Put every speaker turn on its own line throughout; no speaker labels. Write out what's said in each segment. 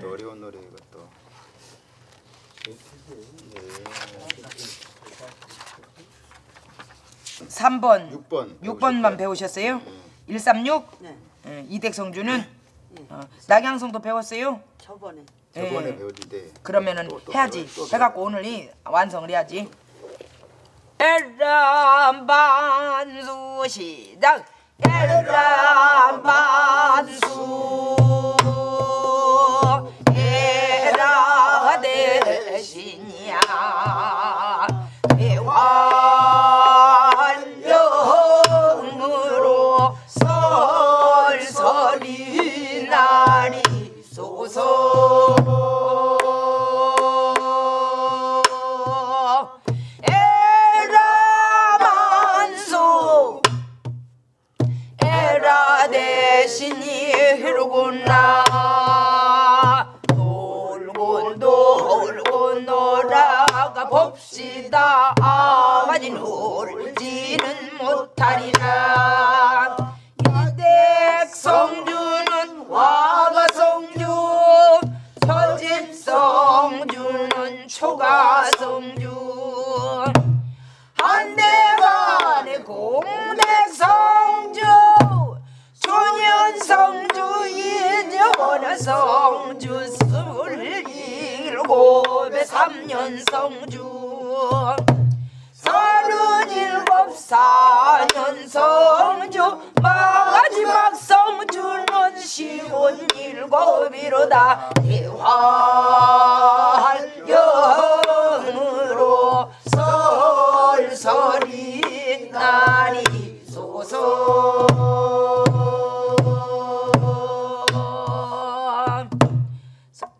또 어려운 노래 이것도. 네.
3번
6번.
6번만 배우셨어요? 136
네.
예, 이택성주는 어, 낙양성도 배웠어요?
저번에
저번에
예.
배웠는데.
그러면은
또, 또
해야지.
배워, 또
해갖고 오늘 이 완성을 해야지. 에람반수 시작. 에람반수 대신 소서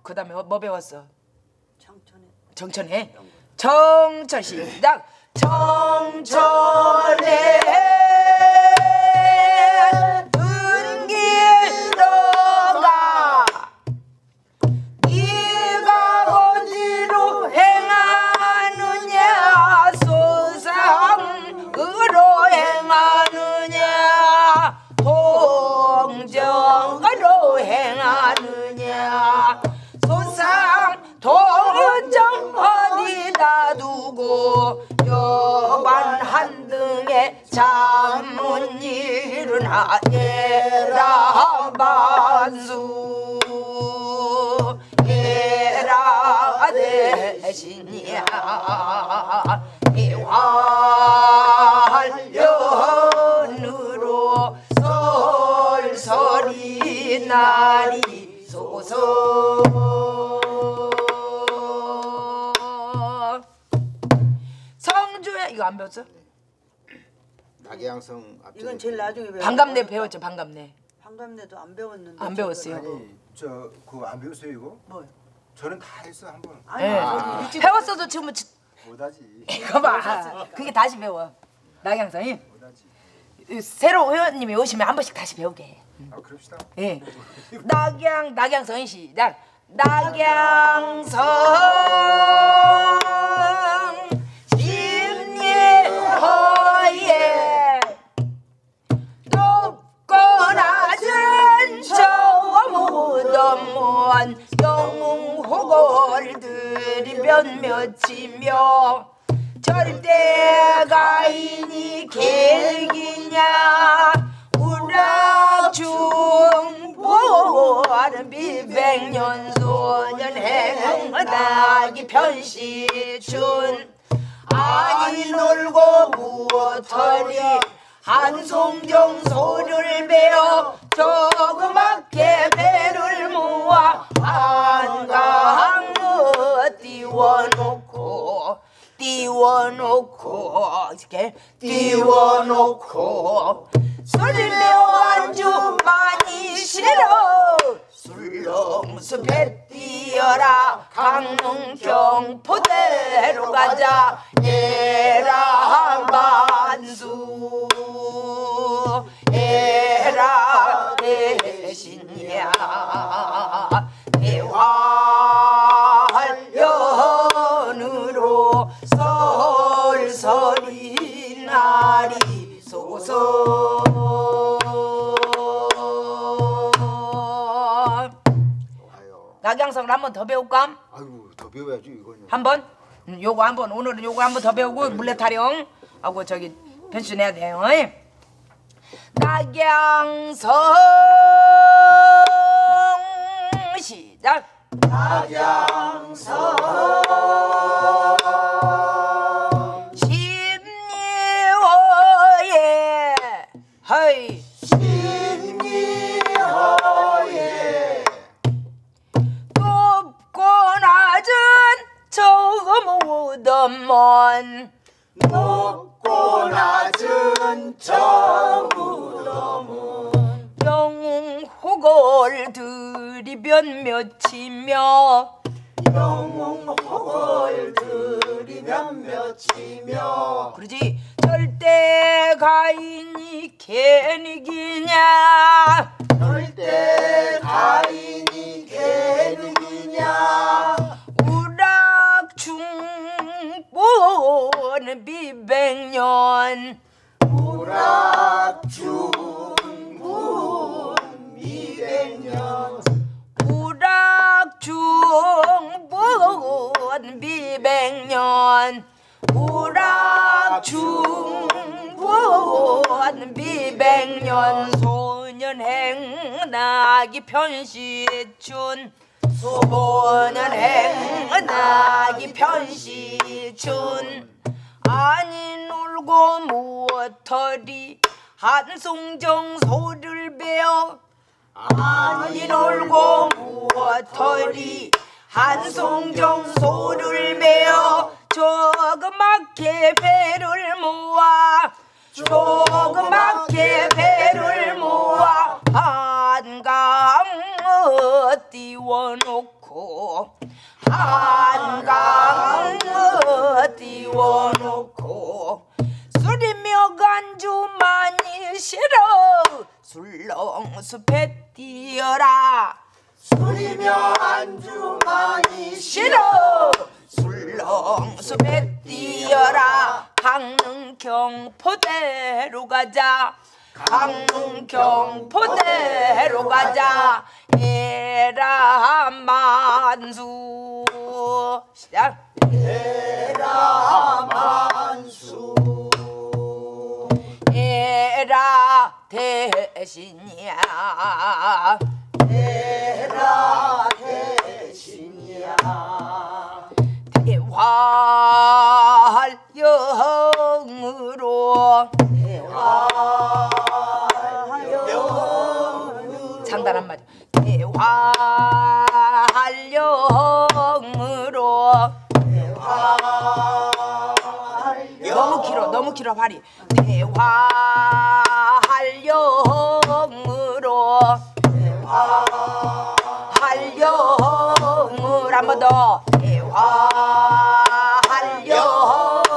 그 다음에 뭐 배웠어?
청천에
정천에 정천 시작. 정천에 예라 반수 예라 대신이야 이활연으로 설설이 날이 소서 성주에 이거 안 배웠어?
낙양성 앞쪽에.
이건 제일 나중에 배워.
반갑네 배웠죠 반갑네
반갑네도 안 배웠는데.
안 배웠어요.
아니 저 그거 안 배웠어요 이거?
뭐요?
저는 다 했어 한 번.
아니
예.
저기 일찍
배웠어도 지금 지-
못하지.
이거 봐 그게 다시 배워 낙양성이
못하지.
새로 회원님이 오시면 한 번씩 다시 배우게 해.
아 그럽시다.
예. 낙양 낙양성이 시작. 낙양성 무덤원 영웅호골 들이면 몇이며 절대 가인이 계기냐? 우락중보하는 비백년 소년 행하다기 편시춘. 아니 놀고 무엇하리 한송정 소를 베어 조그맣게 배를 모아 한강을 띄워놓고 띄워놓고 이렇게 띄워놓고. 내어 안주 많이 싫어 술렁수 배 뛰어라. 강릉 경포대로 가자. 에라 반수. 에라 대신이야 대활연으로 설설이 날이 소서 낙양성을 한 번 더 배울까?
아이고 더 배워야지 이거는.
한 번? 음, 요거 한 번 오늘은 요거 한 번 더 배우고 물레타령 하고 저기 변신해야 돼요. 어이? 낙양성. 시작. 낙양성. 심리호에 허이. 높고 낮은 저 무덤먼
높고 낮은 저
영웅 호걸 들이변 며치며
영웅 호걸 들이면 며치며
그러지 절대 가인이 개닉이냐?
절대 가인이 개누기냐
나기 편시 술렁숲에 뛰어라.
술이며 안주 많이
싫어. 술렁숲에 뛰어라. 강릉 경포대로 가자. 강릉 경포대로 가자. 에라 만수. 시작.
만수
에라 대신이야.
에라 대신이야.
대활영으로. 장단 한 마디. 대활영으로 길어 너무 길어 발이. 대활영으로. 활영을 한 번 더.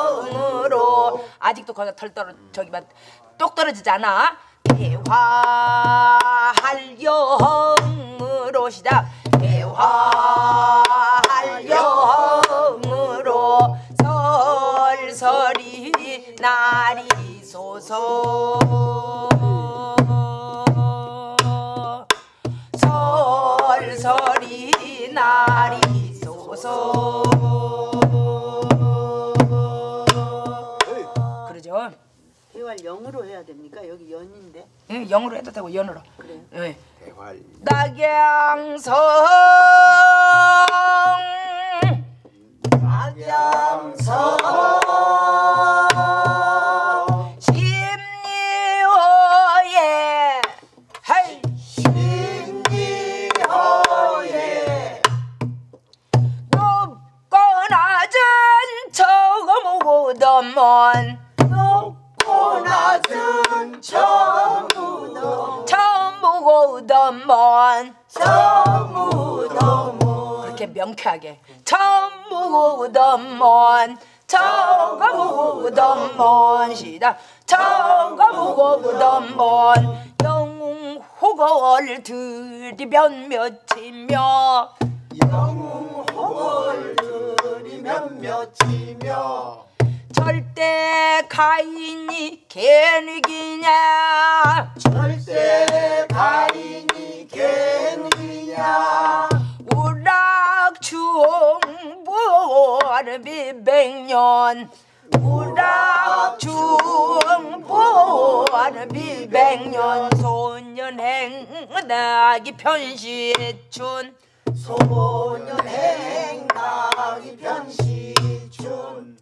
대활영으로. 아직도 거기가 덜 떨어 저기만 똑 떨어지지 않아? 대활영으로. 시작. 대활영 날이 소서 설설이 날이 소서 그러죠
대활 영으로 해야 됩니까? 여기 연인데.
응, 영어로 해도 되고 연어로
그래요?
예.
대활.
낙양성 심리호 명쾌하게 저무더먼 저무더먼 시다. 저무더먼 영웅 호걸 들이변 며치며?
영웅 호걸 들이면 며치며?
절대 가인이 개닉이냐?
절대 가인
아르비 백년. 우락 중보 아르비 백년. 소년행 나기 편시춘.
소년행 나기 변시춘.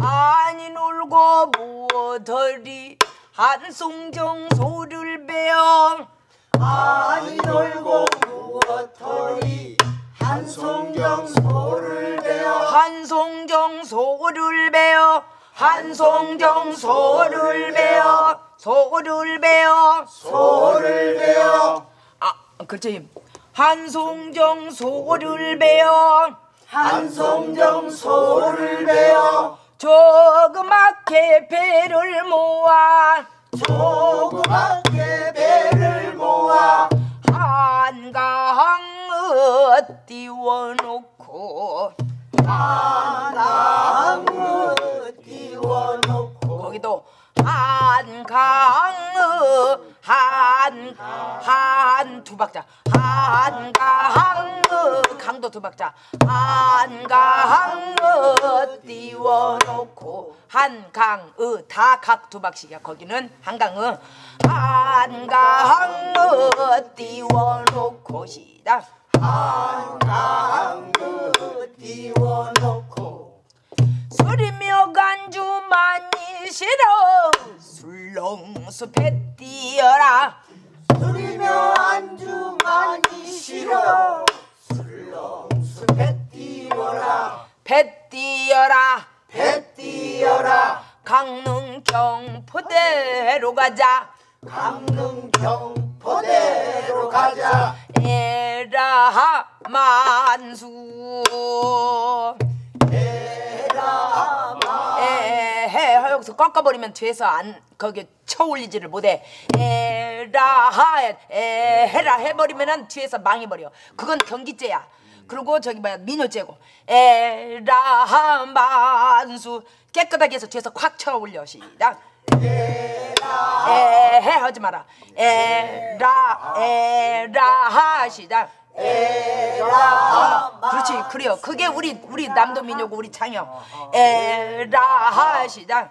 아니 놀고 무더리 한송정 소를 배영
아니 놀고 무엇터리 한송정 소를 베어.
한송정 소를 배어. 한송정 소를 배어. 소를 배어.
소를 베어.
아 그렇지. 한송정 소를 배어.
한송정 소를 베어.
조그맣게 배를 모아.
조그맣게 배를 모아.
한강을 띄워놓고
나무 띄워놓고.
거기도 한강의 한한 두 박자. 한강의 강도 두 박자. 한강의 띄워놓고 한강의 다 각 두 박씩이야. 거기는 한강의 한강의 띄워놓고 시 다
나무 띄워놓고
소리며 간주 많이 싫어. 술렁숲에 뛰어라.
누리며 안주 많이 싫어. 술렁숲에 띄워라.
배 뛰어라.
배 띄어라.
강릉 경포대로 가자.
강릉 경포대로 가자
에라 만수. 에헤 여기서 꺾어버리면 뒤에서 안 거기 쳐올리지를 못해. 에라 에헤라 해버리면은 뒤에서 망해버려. 그건 경기죄야. 그리고 저기 뭐야 민요죄고. 에라 만수. 깨끗하게 해서 뒤에서 콱 쳐올려. 시작 에헤 하지 마라. 에라 에라 시작 에라. 그렇지 그래요. 그게 우리 우리 남도 민요고 우리 창요. 에라 시작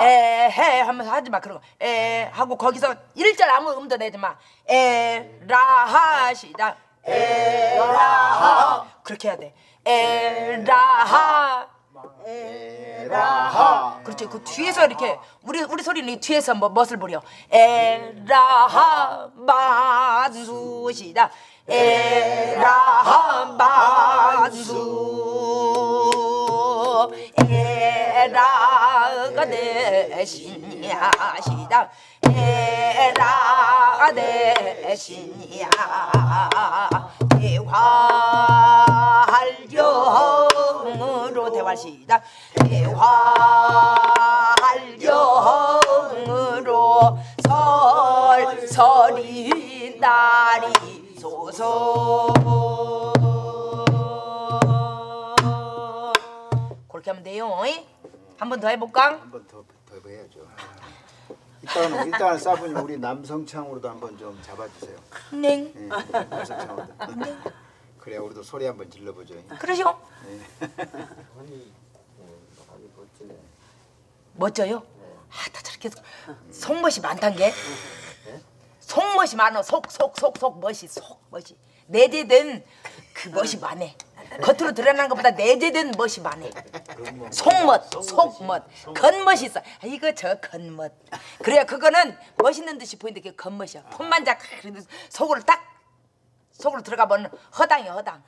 에헤 하면서 하지 마 그런 거에 하고 거기서 일절 아무 음도 내지 마. 에라 시작 에라. 그렇게 해야 돼. 에라
에라하.
그렇지. 그 뒤에서 이렇게 우리 우리 소리는 이 뒤에서 뭐 멋을 부려. 에라하 만수시다. 에라하 만수 에라가 대신이야 시다. 에라가 대신이야 대화 할경으로 대화시다 대화할경으로 설설이 날이 소서 그렇게 하면 돼요 한 번 더 해볼까?
한 번 더 더 해야죠. 일단 일단 사부님 우리 남성창으로도 한번 좀 잡아주세요.
네
예, 남성창으로. 그래 우리도 소리 한번 질러보죠.
그러시오 멋져요? 아, 다 저렇게 속멋이 많단 게? 속멋이 많어. 속속속속 멋이 속 멋이. 내재된 그 멋이 많네. 겉으로 드러나는 것보다 내재된 멋이 많네. 속멋 속멋. 겉멋이 있어. 아, 이거 저 겉멋. 그래야 그거는 멋있는 듯이 보이는데 그게 겉멋이야. 손만 잡 그래도 속으로 딱 속으로 들어가 보면 허당이야 허당.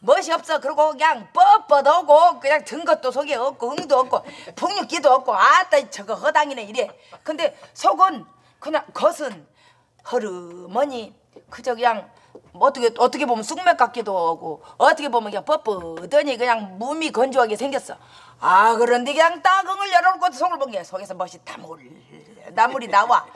멋이 없어. 그러고 그냥 뻣뻣하고 그냥 든 것도 속에 없고 응도 없고 풍류기도 없고 아따 저거 허당이네 이래. 근데 속은 그냥 겉은 허르머니 그저 그냥 뭐 어떻게 어떻게 보면 쑥맥 같기도 하고 어떻게 보면 그냥 뻣뻣하니 그냥 몸이 건조하게 생겼어. 아 그런데 그냥 따궁을 열어놓고 속을 본 게 속에서 멋이 나물 나물이 나와.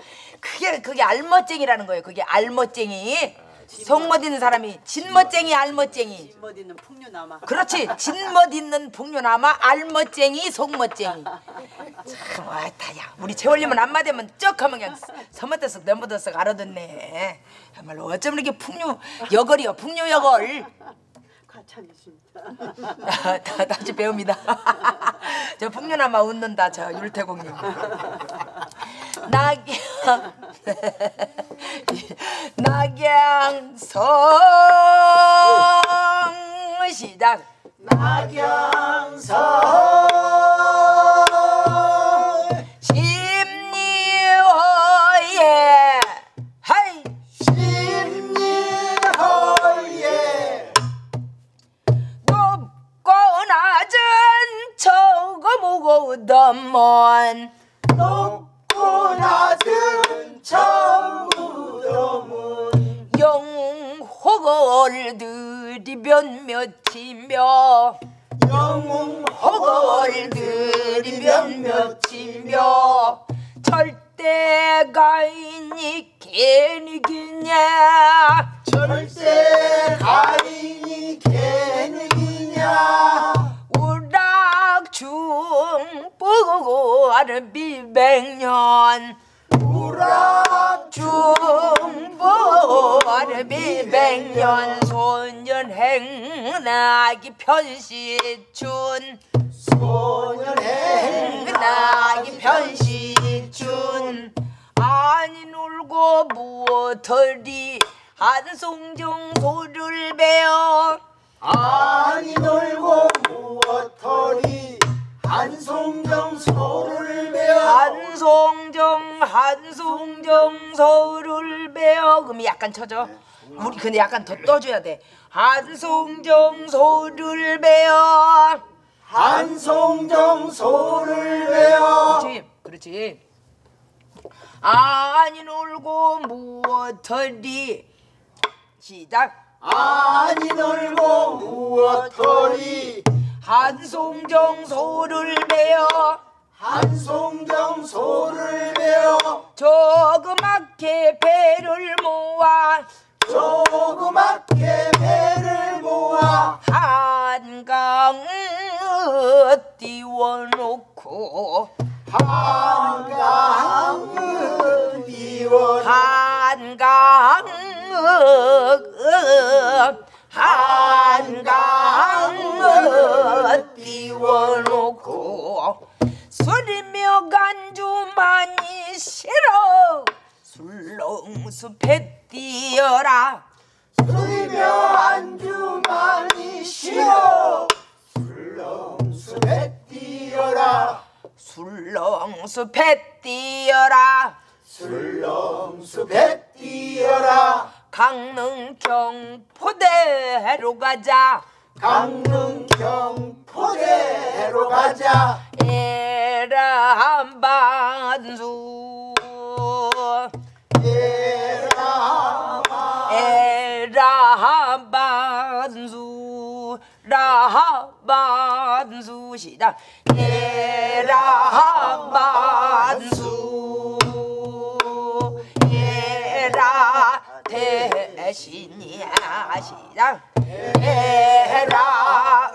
그게 그게 알멋쟁이라는 거예요. 그게 알멋쟁이 속멋 있는 사람이 진멋쟁이 알멋쟁이
뒷멋 있는 풍류나마.
그렇지 진멋 있는 풍류나마 알멋쟁이 속멋쟁이 참 와다야 우리 재월님은 안마 되면 쩍 하면 그냥 서머대석 넘버더석 알아듣네 정말로 어쩜 이렇게 풍류 여걸이요 풍류 여걸
하찮으십니다.
다, 다시 배웁니다. 저 풍년아마 웃는다 저 율태공님. 낙양 낙양성 시작.
낙양성
무엇터리 한송정소를 배어
아니 놀고 무엇터리 한송정 소를 배워
한송정 한송정 서울을 배어. 그럼 약간 쳐줘 우리 근데 약간 더 떠줘야 돼. 한송정 서울을 배어.
한송정 소를 배워
그렇지 그렇지 아니 놀고 무엇터리? 시작.
아니 놀고 무엇터리?
한송정 소를 배어.
한송정 소를 배워
조그맣게 배를 모아.
조그맣게 배를 모아.
한강 띄워놓고.
한강
숲에 뛰어라.
술이며 안주 많이 싫어. 술렁숲에 뛰어라.
술렁숲에 뛰어라.
술렁숲에 뛰어라.
강릉 경포대로 가자.
강릉 경포대로 가자.
에라 한반수
라
한반수 라한반수 시작. 에라 한반수. 에라 대신이야 시작. 에라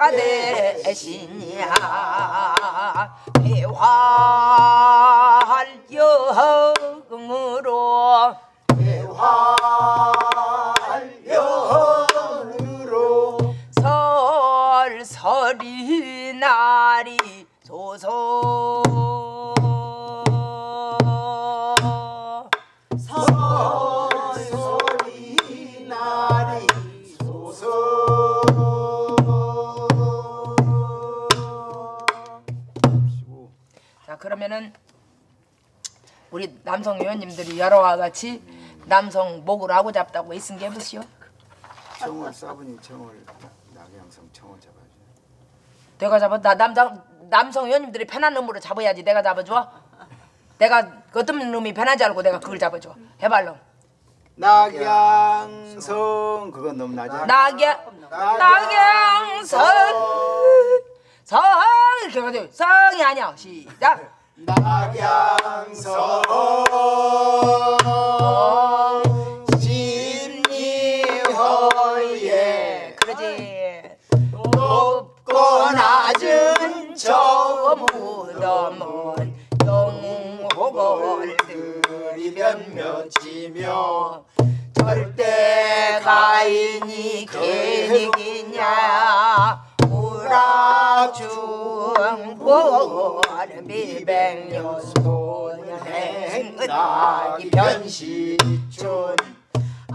대신이야. 대활영으로.
활
설설이 날이 소서 자 그러면은 우리 남성 의원님들이 여러와 같이 남성 목을 하고 잡다고 있은 게 무엇이요?
청월 사부님 청월 낙양성 청월 잡아줘.
내가 잡아 나 남자 남성 의원님들이 편한 놈으로 잡아야지 내가 잡아줘. 내가 그 어떤 놈이 편한지 알고 내가 그걸 잡아줘. 해발로
낙양성 그건 너무 낮아.
낙양 낙양성 성 이렇게 가지고 성이 아니야 시작.
낙양성
무덤은 영웅호걸
들이면 몇이며
저 절대 가인이 괜히냐? 우라중보 미백년 소년행나이 변시춘.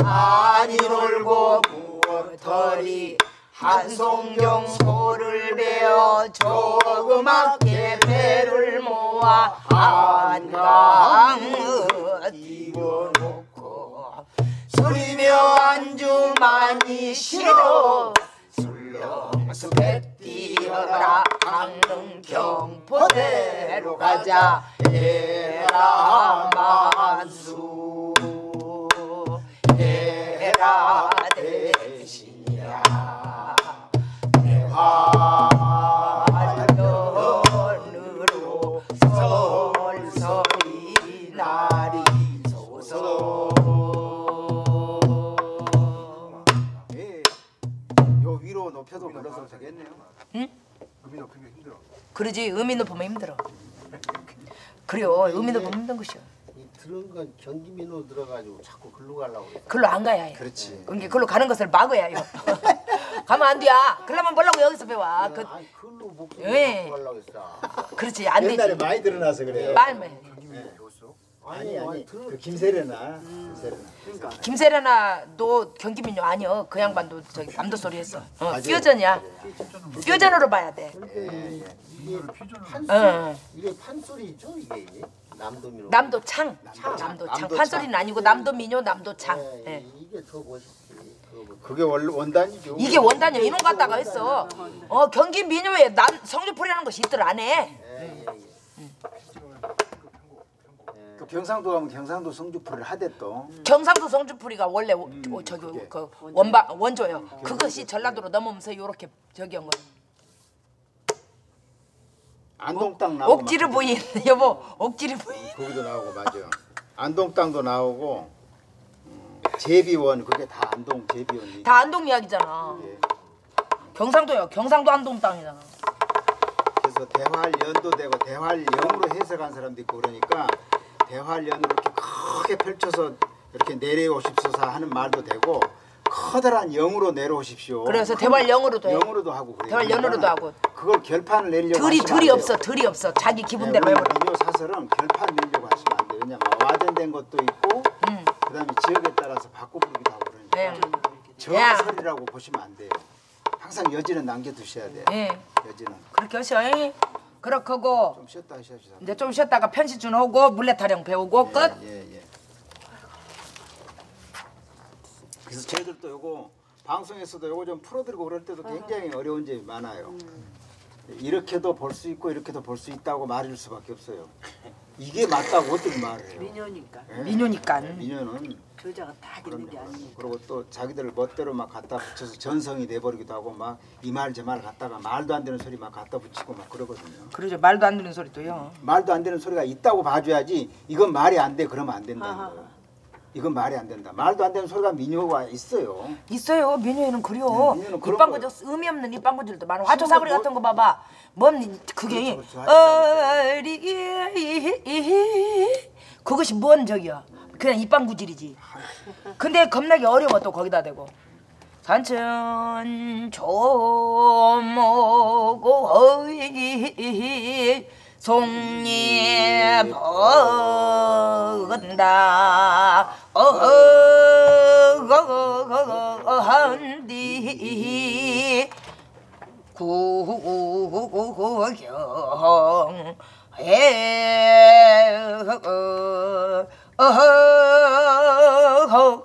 아니 놀고 부터리 한송경 소를 베어 조그맣게 배를 모아 한강을 입어놓고 술이며 안주 많이 싫어 술렁숲에 뛰어라 강릉 경포대로 가자 에라 만수 에라 그러지. 음이 높으면 힘들어. 그래요. 음이 높으면 힘든 것이요.
건 경기민호 들어가지고 자꾸 글로 가려고 그래.
글로 안 가야 해요
그렇지.
그게 글로 가는 것을 막아야 해요 가면 안 돼야 그러면 뭐라고 여기서 배워 그,
아니 글로 목소리
예.
갖고 가려고 했어.
그렇지 안 되지
옛날에 많이 드러나서 그래요.
말매
아니 아니. 그 김세련아. 김세련아.
김세련아도 경기민요 아니요 그 양반도 저기 남도 소리 했어 어. 퓨전이야 퓨전으로 봐야 돼
이게 판소리
어.
이게 판소리죠 이게 이게? 남도민호.
남도 창 남도 창
남도
판소리는 아니고 남도 민요 남도 창
예,
예.
이게 더 멋있지.
그게 원 원단이죠.
이게 원단이야 이놈 갖다가 했어 어 경기 민요에 남 성주풀이라는 것이 있더라 안에
예, 예, 예.
그 경상도 가면 경상도 성주풀을 하대 또.
경상도 성주풀이가 원래 오- 오, 저기
그게.
그 원바 원조요 그것이 전라도로 넘어오면서 요렇게 저기 한 거.
안동 땅 나오고.
옥지르 부인 여보 옥지르 부인
막 거기도 나오고 맞아. 안동 땅도 나오고. 음, 제비원 그게 다 안동 제비원이.
다 안동 이야기잖아
예.
경상도요 경상도 안동 땅이잖아
그래서 대활연도 되고 대활영으로 해석한 사람도 있고 그러니까 대활연으로 이렇게 크게 펼쳐서 이렇게 내려오십소서 하는 말도 되고 커다란 영으로 내려오십시오.
그래서 대활 영으로도 해
영으로도 하고 그래요.
대활연으로도
그러니까
하고.
그걸 결판을 내려고
들이 들이. 없어 들이 없어 자기 기분대로
네,
해버려
민요 사설은 결판 내려고 하시면 안 돼요. 왜냐면 와전된 것도 있고
음.
그다음에 지역에 따라서 바꿔 부르기도 하고 그러니까
네.
저설이라고 보시면 안 돼요. 항상 여지는 남겨두셔야 돼요.
예
여지는
그렇게 하셔 예. 그렇고
좀 쉬었다 하셔야죠.
이제 좀 쉬었다가 편시준 하고 물레 타령 배우고 끝
예, 예. 그래서 저희들도 요거 방송에서도 요거 좀 풀어드리고 그럴 때도 굉장히 어려운 점이 많아요. 이렇게도 볼 수 있고 이렇게도 볼 수 있다고 말할 수밖에 없어요. 이게 맞다고 어떻게 말을 해요?
민요니까
예?
민요니까
민요는
교자가 다 있는 게 아니니까.
그리고 또 자기들 멋대로 막 갖다 붙여서 전성이 돼버리기도 하고 막 이 말 저 말 갖다가 말도 안 되는 소리 막 갖다 붙이고 막 그러거든요.
그러죠 말도 안 되는 소리도요
말도 안 되는 소리가 있다고 봐줘야지 이건 말이 안 돼 그러면 안 된다는
아하.
거예요. 이건 말이 안 된다. 말도 안 되는 소리가 민요가 있어요.
있어요 민요에는 그려
네, 민요는 그런
입방구절 의미 없는 입방구절도 많아 화초 사거리
뭐-
같은 거 봐봐 뭔 그게
그렇죠, 그렇죠.
어리 그것이 뭔 저기야? 그냥 입방 구질이지. 근데 겁나게 어려워 또 거기다 대고. 산천 조모고 어이 송잎 버건다. 어한디 구경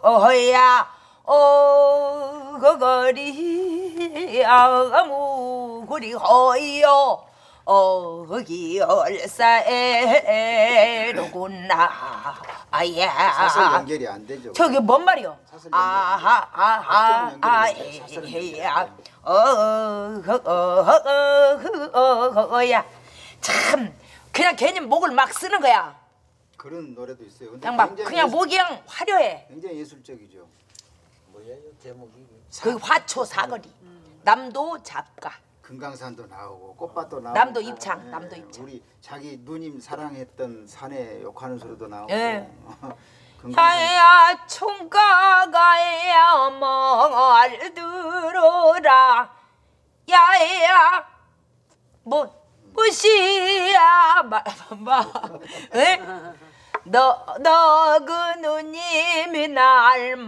어허야 어거거리 아무구리 허요 어기 얼싸에로구나 아야
사설 연결이 안 되죠.
저게 뭔 말이요?
사슬 연결.
아하 아하
연결이 돼요. 사슬 연결이
아야 어어어어야 참 그냥 괜히 목을 막 쓰는 거야.
그런 노래도 있어요. 근데
그냥 막 그냥
예술-
목이 그냥 화려해.
굉장히 예술적이죠.
뭐예요 제목이?
그 화초 사거리. 남도 작가.
금강산도 나오고 꽃밭도 나오고
남도 입창, 남도 입창.
우리 자기 누님 사랑했던 산에 욕하는 소리도 나오고
예. 야야 총각아야 말 들어라 야야 뭐 무시야. 말봐 너너 그 누님이 날마다고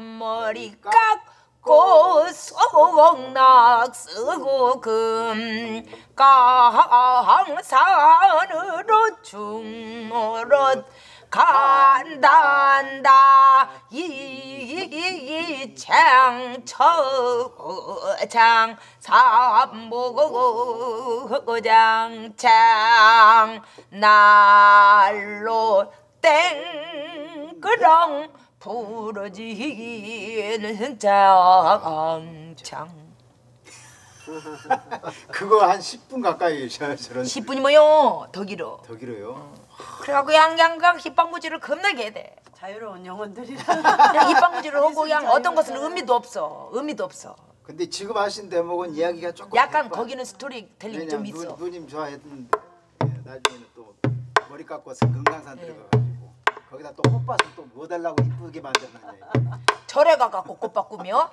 머리 깎고 속낙 쓰고 금강산으로 중으로 간단다. 이창처장 삼보장창 날로 땡그렁 부러지는 장창
그거 한 10분 가까이 저, 저런
10분이 뭐요? 더 길어.
더 길어요.
그래갖고 양양각 힙방구지를 겁나게 해야 돼.
자유로운 영혼들이라.
그냥 힙방구지를 하고 그냥 어떤 것은 의미도 없어. 의미도 없어.
근데 지금 하신 대목은 이야기가 조금
약간
예뻐.
거기는 스토리텔링이 좀 있어.
누, 누님 좋아했던 예, 나중에는 또 머리 깎고서 금강산 들어가가지고 거기다 또 꽃밭을 또 뭐 달라고 이쁘게 만들었느냐
절에 가갖고 꽃 꾸며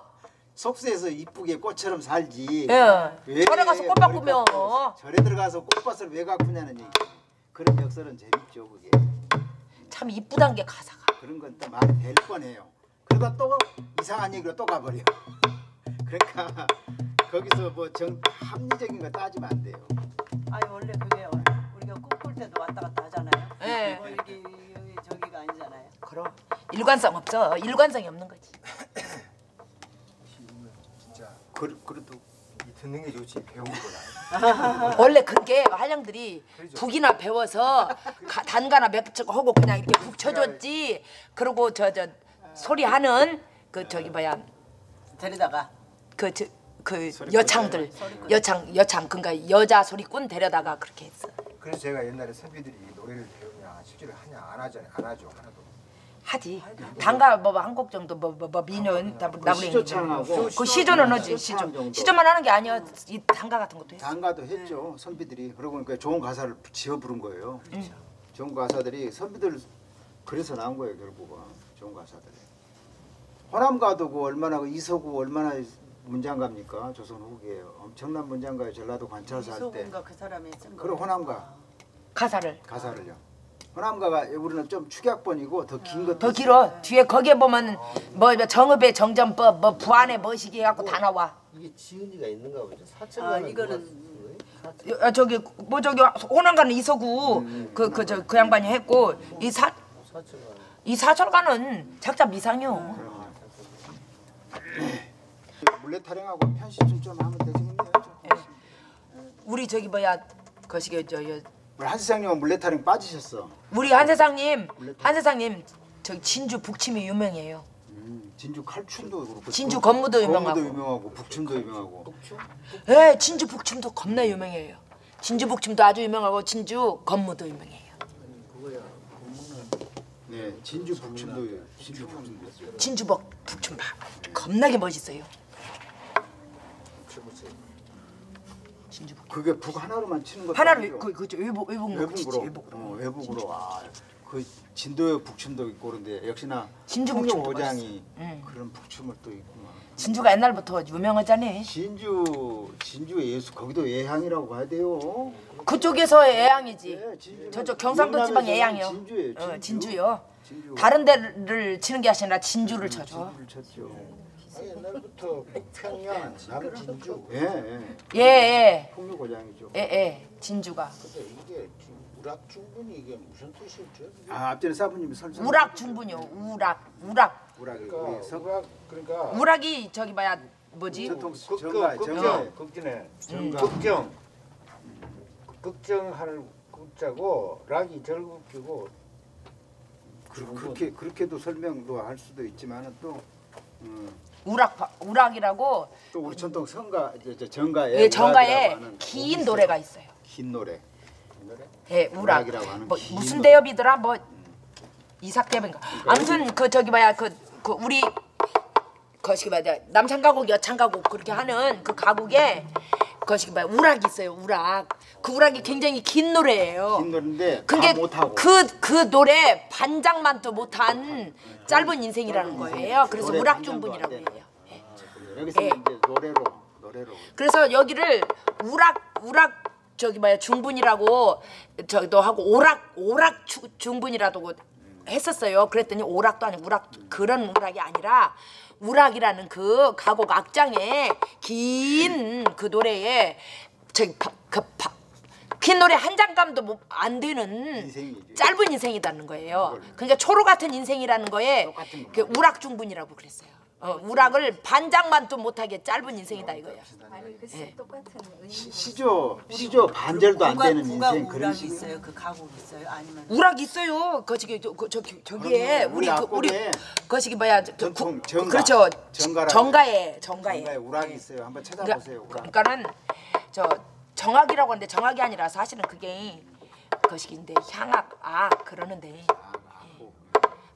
속세에서 이쁘게 꽃처럼 살지.
예.
왜
절에 가서 꽃
머리 깎고. 절에 들어가서 꽃밭을 왜 가꾸냐는 얘기. 그런 역설은 재밌죠 그게.
참 이쁘단 게 가사가.
그런 건 또 말이 될 뻔해요. 그러다 또 이상한 얘기로 또 가버려. 그러니까 거기서 뭐 정 합리적인 거 따지면 안 돼요.
아니 원래 그게 우리가 꿈꿀 때도 왔다 갔다 하잖아요.
예.
뭐 여기 여기 저기가 아니잖아요.
그럼. 일관성 없어. 일관성이 없는 거지
그, 그래도
이 듣는 게 좋지 배우는 거라.
원래 그렇게 한량들이 북이나 배워서 가- 단가나 몇쪽 하고 그냥 이렇게 북 쳐줬지. 그러고 저저 소리 하는 그 저기 뭐야.
데리다가.
그저그 여창들. 여창 여창 그러니까 여자 소리꾼 데려다가 그렇게 했어.
그래서 제가 옛날에 선비들이 노래를 배우냐 실제로 하냐 안 하잖아요. 안 하죠. 하나도.
하지. 단가 뭐 한 곡 정도 뭐뭐 민요 나부랭이
시조창하고.
그 시조는 하지
시조창
시조. 시조만 하는 게 아니야. 이 단가 같은 것도 했어.
단가도 했죠 선비들이. 그러고 보니까 좋은 가사를 지어 부른 거예요. 좋은 가사들이 선비들 그래서 나온 거예요 결국은. 좋은 가사들이. 호남가도 그 얼마나 그 이서구 얼마나 문장가입니까? 조선 후기에요 엄청난 문장가예요. 전라도 관찰사 할 때.
이소군가 그 사람이 쓴 거.
그리고 호남가.
가사를.
가사를요 호남가가 우리는 좀 축약본이고 더 긴 것도
더 길어. 뒤에 거기에 보면 뭐 정읍의 정전법 뭐 부안의 뭐시기 해갖고 다 나와.
이게 지은이가 있는가 보죠. 사천
아, 이거는
여- 아, 저기 뭐 저기 호남가는 이서구 그 그 저그 양반이 했고 이사
사천 가.
이 사철가는 작자 미상이요.
물레 타령하고 편식 좀 하면 되겠네요.
우리 저기 뭐야 거시기 저 여,
우리 한 세상님은 물레 타령 빠지셨어
우리 한 세상님 한 세상님 저기 진주 북침이 유명해요.
음, 진주 칼춤도 그렇고
진주 건무도 유명하고.
건무도 유명하고 북춤도 유명하고
예, 진주 북침도 겁나 유명해요. 진주 북침도 아주 유명하고 진주 건무도 유명해요.
네 진주 북춤도 진주 북춤도.
진주 복 북침 봐 겁나게 멋있어요. 진주 북
그게 북 하나로만 치는
하나를
아니죠.
그 그저 외국 외국으로 치지
외북으로
외국으로.
어, 외북으로 아그 진도의 북춤도 있고 그런데 역시나
진주 북춤도
오장이
응.
그런 북춤을 또 있구만
진주가 옛날부터 유명하잖아요.
진주 진주 예수 거기도 예향이라고 봐야 돼요
그쪽에서 애양이지.
네,
저쪽 경상도 지방 애양이요.
진주예요
어,
진주.
진주요.
진주.
다른 데를 치는 게 아니라 진주를 쳐줘.
진주를
옛날부터 평양, 남진주.
예, 예.
예, 예.
풍력 오장이죠
예, 예. 진주가.
근데 이게 우락 중분이 이게 무슨 뜻이었죠? 이게?
아 앞전에 사부님이 설명
우락 중분요. 우락. 우락.
우락이
그러니까
석
우락 그러니까
우락이 저기 뭐야 뭐지?
전통
극-
정가
극-
정가 정가
극정 극정하는 극자고 락이 절극기고
그, 그렇게 그렇게도 설명도 할 수도 있지만은 또 음,
우락 바- 우락이라고
또 우리 전통 성가 저, 저 정가에
예, 정가에 긴 노래가 있어요.
긴 노래
이 노래
예, 우락.
우락 이라고 하는 뭐긴
무슨
노래.
대엽이더라? 뭐 이삭대엽인가? 아무튼 그 저기 뭐야 그, 그 우리 거시기 뭐야 남창 가곡 여창 가곡 그렇게 하는 그 가곡에 그것이 뭐야 우락이 있어요 우락. 그 우락이 굉장히 긴 노래예요.
긴 노래인데
근데
다 못하고.
그, 그 노래 반장만도 못한 짧은 인생이라는 거예요. 그래서
노래
우락 중분이라고
반장도 안
해요.
여기서
예.
이제 노래로 노래로.
그래서 여기를 우락 우락 저기 뭐야 중분이라고 저기도 하고 오락 오락 주- 중분이라고 했었어요. 그랬더니 오락도 아니고 우락 그런 우락이 아니라 우락이라는 그 가곡 악장에 긴 그 노래에 저기 바, 그 바, 긴 노래 한 장감도 뭐안 되는
인생이지.
짧은 인생이라는 거예요. 그러니까 초로 같은 인생이라는 거에 그 우락 중분이라고 그랬어요. 어, 우락을 반장만도 못하게 짧은 인생이다 이거예요.
아니 글쎄
예.
똑같은 의미.
시조 시조 반절도 안 되는 인생 그런 식으로
있어요. 그 가곡 있어요. 아니면
우락 있어요. 거시기 저, 저, 저기 저기에
그럼요.
우리
우리
그, 우리
앞골에
거시기 뭐야 저,
전통
구-
정가.
그렇죠.
정가라고.
정가에 정가에.
정가에 우락이 있어요. 한번 찾아보세요. 우락.
그러니까는 저 정학이라고 하는데 정학이 아니라 사실은 그게 거시기인데 향악 아 그러는데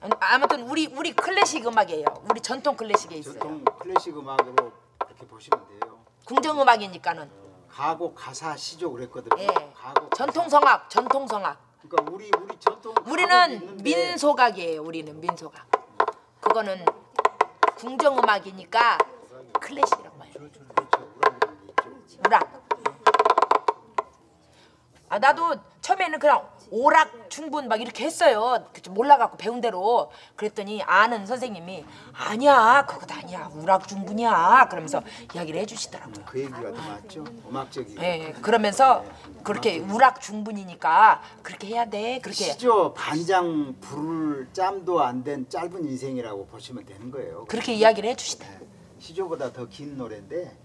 아무튼 우리 우리 클래식 음악이에요. 우리 전통 클래식에 있어요.
전통 클래식 음악으로 그렇게 보시면 돼요.
궁정 음악이니까는
가곡 가사 시조 그랬거든요.
예.
가곡
전통 성악 전통 성악.
그러니까 우리 우리 전통
우리는 민소각이에요. 우리는 민소각. 그거는 궁정 음악이니까 클래식이라고 해요.
그렇죠. 있죠.
우락. 아 나도 처음에는 그냥 오락 중분 막 이렇게 했어요. 몰라갖고 배운 대로 그랬더니 아는 선생님이 아니야 그것 아니야 우락 중분이야 그러면서 이야기를 해주시더라고요.
그 얘기가 더 맞죠. 음악적이고.
예, 그러면서 그렇게 우락 중분이니까 그렇게 해야 돼 그렇게
시조 반장 부를 짬도 안 된 짧은 인생이라고 보시면 되는 거예요.
그렇게 이야기를 해주시다.
네. 시조보다 더 긴 노래인데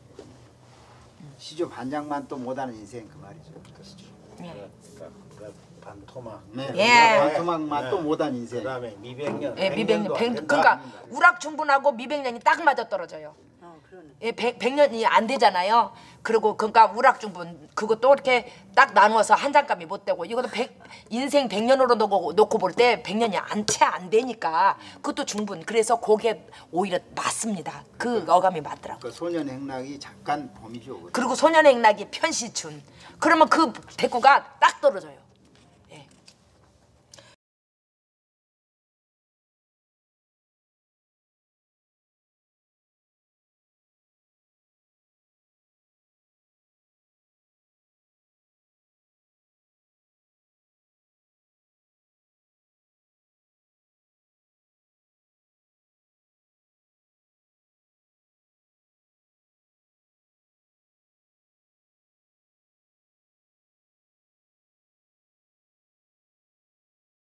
시조 반장만 또 못하는 인생 그 말이죠. 시조.
예.
그러니까 반토막.
네.
예.
반토막만 또 못한 인생.
그다음에 미백년.
예, 미백년
안
백. 그러니까 우락 중분하고 미백년이 딱 맞아 떨어져요.
어 그러네.
예, 백, 백년이 안 되잖아요. 그리고 그러니까 우락 중분 그것도 이렇게 딱 나누어서 한 장감이 못 되고 이것도 백, 인생 백년으로 놓고, 놓고 볼 때 백년이 안 채 안 되니까 그것도 중분. 그래서 그게 오히려 맞습니다. 그 어감이 맞더라고.
그 소년 행락이 잠깐 봄이죠.
그리고 소년 행락이 편시춘. 그러면 그 대꾸가 딱 떨어져요.